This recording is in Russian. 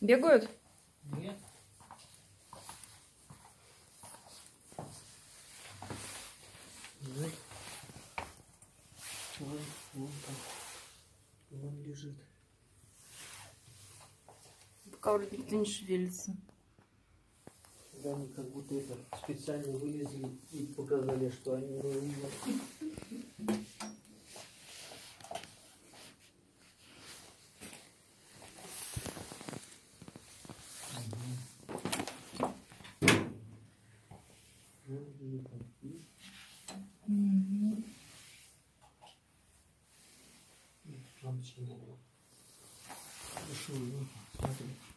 Бегают? Нет. Вот. Вон, вон там. Вон лежит. Пока вроде никто не шевелится. Да, они как будто это специально вылезли и показали, что они не видят. Ну, смотри.